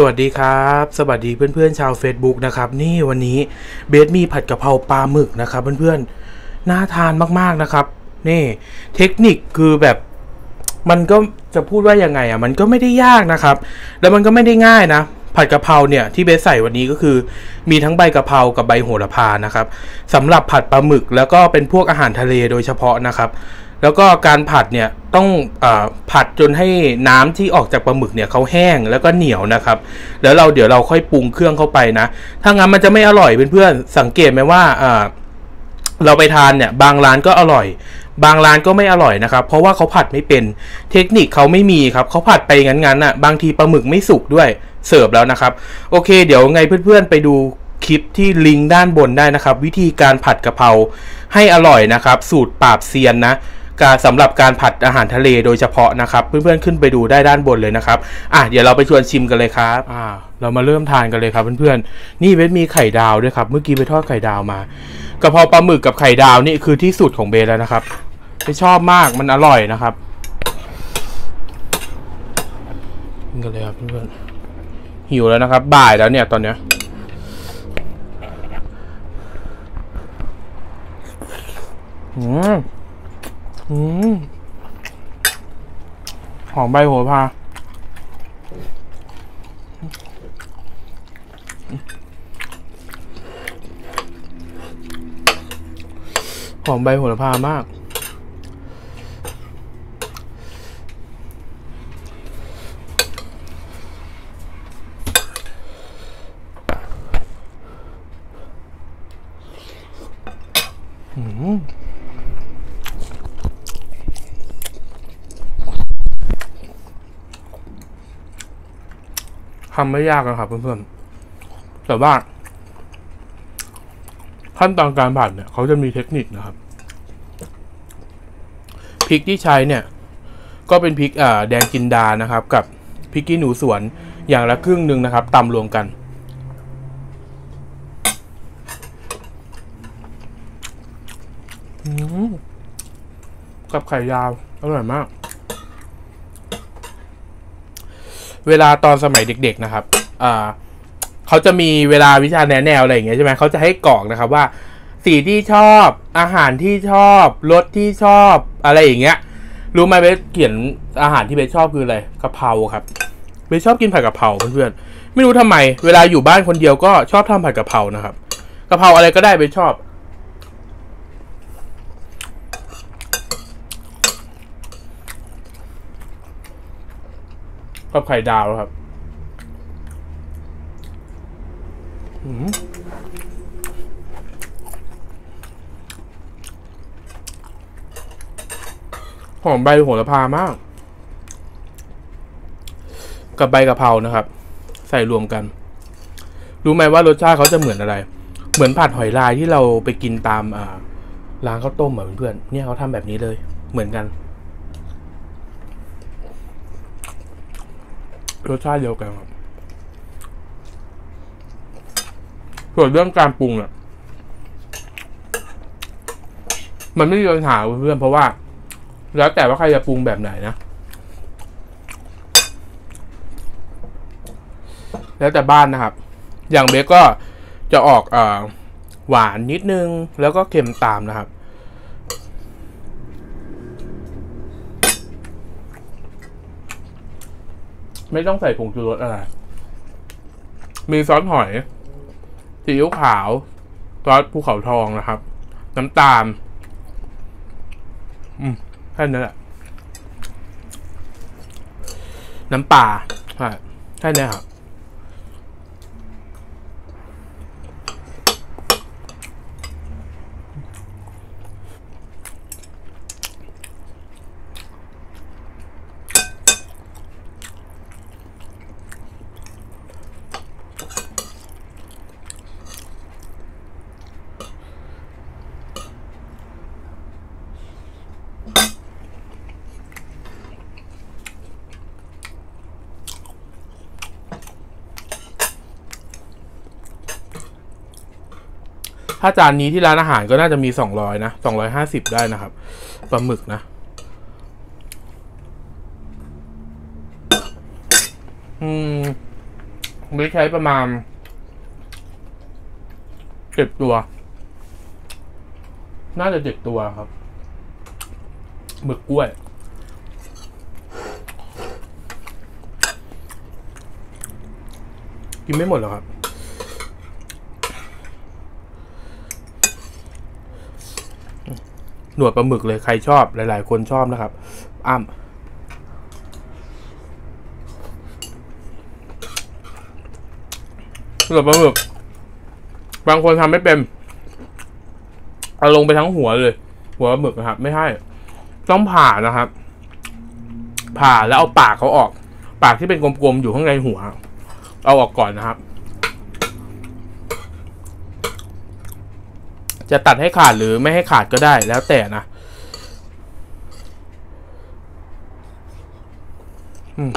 สวัสดีครับ สวัสดีเพื่อนๆชาว Facebook นะครับนี่วันนี้เบสมีผัดกะเพราปลาหมึกนะครับเพื่อนๆน่าทานมากๆนะครับนี่เทคนิคคือแบบมันก็จะพูดว่ายังไงอะมันก็ไม่ได้ยากนะครับ แล้วมันก็ไม่ได้ง่ายนะ ผัดกะเพราเนี่ยที่เบสใส่วันนี้ก็คือ มีทั้งใบกะเพรากับใบโหระพานะครับสำหรับผัดปลาหมึกแล้วก็เป็นพวกอาหารทะเลโดยเฉพาะนะครับ แล้วก็การผัดเนี่ยต้องอผัดจนให้น้ำที่ออกจากปลาหมึกเนี่ยเขาแห้งแล้วก็เหนียวนะครับ แล้วเราเดี๋ยวเราค่อยปรุงเครื่องเข้าไปนะ ถ้างั้นมันจะไม่อร่อยเพื่อนๆสังเกตไหมว่าอ่าเราไปทานเนี่ยบางร้านก็อร่อย บางร้านก็ไม่อร่อยนะครับ เพราะว่าเขาผัดไม่เป็นเทคนิคเขาไม่มีครับเขาผัดไปงั้นๆน่ะบางทีปลาหมึกไม่สุกด้วยเสิร์ฟแล้วนะครับ โอเค เดี๋ยวไงเพื่อนๆไปดูคลิปที่ลิงก์ด้านบนได้นะครับ วิธีการผัดกะเพราให้อร่อยนะครับ สูตรปราบเซียนนะ การสำหรับการผัดอาหารทะเลโดยเฉพาะนะครับ เพื่อนๆขึ้นไปดูได้ด้านบนเลยนะครับอะเดี๋ยวเราไปชวนชิมกันเลยครับอ่าเรามาเริ่มทานกันเลยครับเพื่อนๆนี่เบสมีไข่ดาวด้วยครับ เมื่อกี้ไปทอดไข่ดาวมากระเพราปลาหมึกกับไข่ดาวนี่คือที่สุดของเบสแล้วนะครับไม่ชอบมากมันอร่อยนะครับกินกันเลยครับเพื่อนๆหิวแล้วนะครับ บ่ายแล้วเนี่ยตอนเนี้ยอืมอืม หอมใบโหระพาหอมใบโหระพามาก อืม ทำไม่ยากนะครับเพื่อนๆแต่ว่า ขั้นตอนการผัดเนี่ยเขาจะมีเทคนิคนะครับพริกที่ใช้เนี่ย ก็เป็นพริกอ่าแดงจินดานะครับ กับพริกขี้หนูสวนอย่างละครึ่งหนึ่งนะครับตำรวมกัน กับไข่ยาว อร่อยมาก เวลาตอนสมัยเด็ก ๆนะครับอ่าเขาจะมีเวลาวิชาแนแนวอะไรอย่างเงี้ยใช่ไหมเขาจะให้กรอกนะครับว่า สีที่ชอบ อาหารที่ชอบ รสที่ชอบ อะไรอย่างเงี้ย รู้ไหมเบสเขียนอาหารที่เบสชอบคืออะไรกะเพราครับ เบสชอบกินผัดกะเพราเพื่อนๆ ไม่รู้ทำไม เวลาอยู่บ้านคนเดียวก็ชอบทำผัดกะเพรานะครับ กะเพราอะไรก็ได้เบสชอบ กับไข่ดาวครับหอมใบโหระพามาก กับใบกะเพรานะครับ ใส่รวมกัน รู้ไหมว่ารสชาติเขาจะเหมือนอะไร เหมือนผัดหอยลายที่เราไปกินตามอ่าร้านข้าวต้มเหมือนเพื่อนเนี่ยเขาทำแบบนี้เลย เหมือนกัน รสชาติเดียวกันครับส่วนเรื่องการปรุงเนี่ยมันไม่มีปัญหาเพื่อนเพราะว่า แล้วแต่ว่าใครจะปรุงแบบไหนนะ แล้วแต่บ้านนะครับ อย่างเบสก็จะออกอหวานนิดนึง แล้วก็เค็มตามนะครับ ไม่ต้องใส่ผงชูรสอะไรมีซอสหอยซีอิ๊วขาวซอสภูเขาทองนะครับ น้ำตาล อืมแค่นั้นแหละ น้ำปลาใช่แค่นี้ครับ ถ้าจานนี้ที่ร้านอาหารก็น่าจะมีสองร้อยนะสองร้อยห้าสิบได้นะครับปลาหมึกนะอืมไม่ใช้ประมาณเจ็ดตัว น่าจะเจ็ดตัวครับหมึกกล้วย กินไม่หมดหรอครับ หนวดปลาหมึกเลยใครชอบหลาย ๆ คนชอบนะครับ อ้ำหนวดปลาหมึก บางคนทำไม่เป็นเอาลงไปทั้งหัวเลย หัวปลาหมึกนะครับ ไม่ใช่ต้องผ่านะครับ ผ่าแล้วเอาปากเขาออก ปากที่เป็นกลมๆอยู่ข้างในหัว เอาออกก่อนนะครับ จะตัดให้ขาดหรือไม่ให้ขาดก็ได้แล้วแต่นะอืม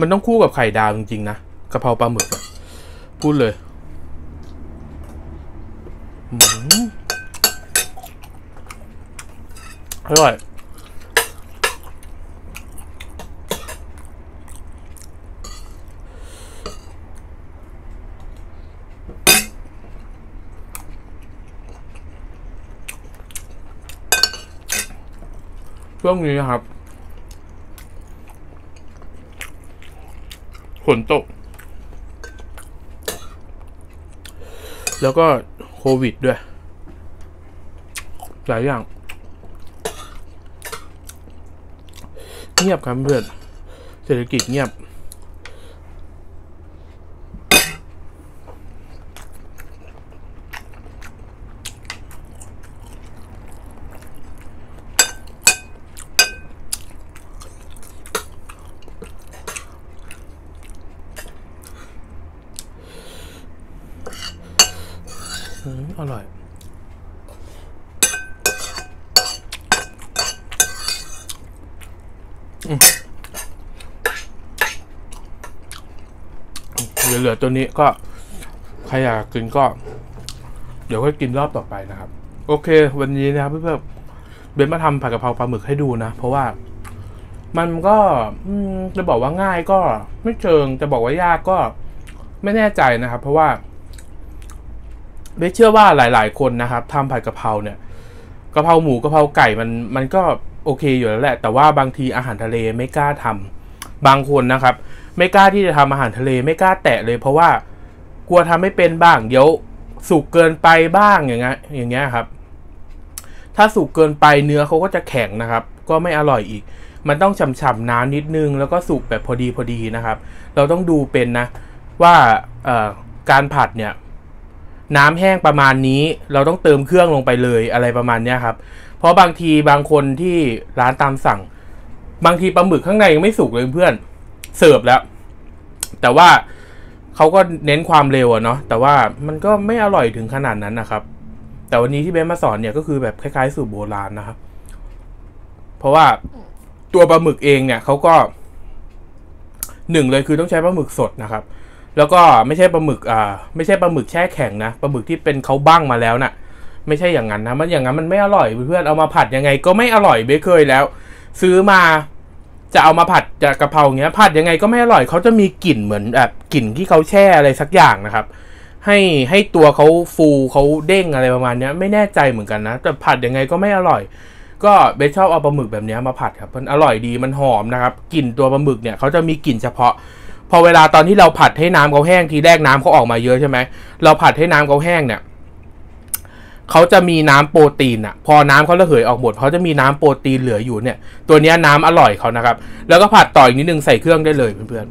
มันต้องคู่กับไข่ดาวจริงๆนะกะเพราปลาหมึกพูดเลย อืมอร่อยช่วงนี้นะครับฝนตก แล้วก็ วิดด้วย หลายอย่าง เงียบครับเพื่อนเศรษฐกิจเงียบ อืมอร่อย เหลือๆตัวนี้ก็ใครอยากกินก็ เดี๋ยวค่อยกินรอบต่อไปนะครับ โอเค วันนี้นะครับเพื่อนๆเบนมาทำผัดกะเพราปลาหมึกให้ดูนะ เพราะว่ามันก็จะบอกว่าง่ายก็ไม่เชิงจะบอกว่ายากก็ไม่แน่ใจนะครับ เพราะว่า เบสเชื่อว่าหลาย ๆ คนนะครับทำผัดกะเพราเนี่ยกะเพราหมูกะเพราไก่มันมันก็โอเคอยู่แล้วแหละ แต่ว่าบางทีอาหารทะเลไม่กล้าทำบางคนนะครับ ไม่กล้าที่จะทำอาหารทะเลไม่กล้าแตะเลย เพราะว่ากลัวทำไม่เป็นบ้างเดี๋ยวสุกเกินไปบ้างอย่างเงี้ยอย่างเงี้ยครับ ถ้าสุกเกินไปเนื้อเขาก็จะแข็งนะครับ ก็ไม่อร่อยอีก มันต้องฉ่ำๆน้ำนิดนึง แล้วก็สุกแบบพอดีพอดีนะครับ เราต้องดูเป็นนะว่าการผัดเนี่ย น้ำแห้งประมาณนี้ เราต้องเติมเครื่องลงไปเลยอะไรประมาณเนี้ยครับ เพราะบางทีบางคนที่ร้านตามสั่ง บางทีปลาหมึกข้างในยังไม่สุกเลยเพื่อนเสิร์ฟแล้ว แต่ว่าเขาก็เน้นความเร็วอะเนาะแต่ว่ามันก็ไม่อร่อยถึงขนาดนั้นนะครับ แต่วันนี้ที่เบนมาสอนเนี่ยก็คือแบบคล้ายๆสูตรโบราณนะครับ เพราะว่าตัวปลาหมึกเองเนี่ยเขาก็หนึ่งเลยคือต้องใช้ปลาหมึกสดนะครับ แล้วก็ไม่ใช่ปลาหมึกอ่าไม่ใช่ปลาหมึกแช่แข็งนะปลาหมึกที่เป็นเขาบ้างมาแล้วนะ่ะ ไม่ใช่อย่างนั้นนะมันอย่างนั้นมันไม่อร่อยเพื่อนเอามาผัดยังไงก็ไม่อร่อยเบเคยแล้ว ซื้อมาจะเอามาผัดจะกะเพราเงี้ยผัดยังไงก็ไม่อร่อยเขาจะมีกลิ่นเหมือนแบบกลิ่นที่เขาแช่อะไรสักอย่างนะครับ ให้ให้ตัวเขาฟูเขาเด้งอะไรประมาณเนี้ยไม่แน่ใจเหมือนกันนะแต่ผัดยังไงก็ไม่อร่อย ก็เบสชอบเอาปลาหมึกแบบเนี้ยมาผัดครับมันอร่อยดีมันหอมนะครับกลิ่นตัวปลาหมึกเนี่ยเขาจะมีกลิ่นเฉพาะ พอเวลาตอนที่เราผัดให้น้ำเขาแห้งทีแรกน้ำเขาออกมาเยอะใช่ไหมเราผัดให้น้ำเขาแห้งเนี่ยเขาจะมีน้ำโปรตีนอะพอน้ำเขาระเหยออกหมดเขาจะมีน้ำโปรตีนเหลืออยู่เนี่ย ตัวนี้น้ำอร่อยเขานะครับ แล้วก็ผัดต่ออีกนิดนึงใส่เครื่องได้เลยเพื่อน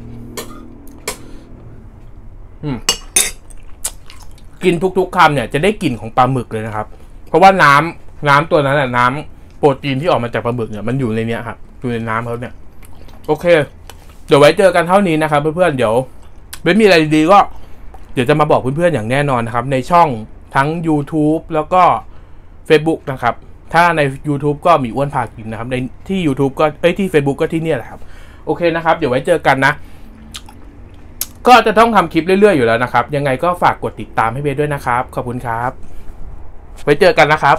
ๆกินทุกๆคำเนี่ย จะได้กลิ่นของปลาหมึกเลยนะครับ เพราะว่าน้ำน้ำตัวนั้นอะน้ำโปรตีนที่ออกมาจากปลาหมึกเนี่ยมันอยู่ในเนี้ยครับอยู่ในน้ำเขาเนี่ย โอเค เดี๋ยวไว้เจอกันเท่านี้นะครับ เพื่อนๆเดี๋ยวไม่มีอะไรดีๆก็ เดี๋ยวจะมาบอกเพื่อนๆอย่างแน่นอนนะครับ ในช่องทั้ง YouTube แล้วก็ Facebook นะครับ ถ้าใน YouTube ก็มีอ้วนพากินนะครับ ในที่ YouTube ก็เอ้ยที่ Facebook ก็ที่เนี่ยแหละครับ โอเคนะครับ เดี๋ยวไว้เจอกันนะ ก็จะต้องทำคลิปเรื่อยๆอยู่แล้วนะครับ ยังไงก็ฝากกดติดตามให้เบสด้วยนะครับ ขอบคุณครับ ไว้เจอกันนะครับ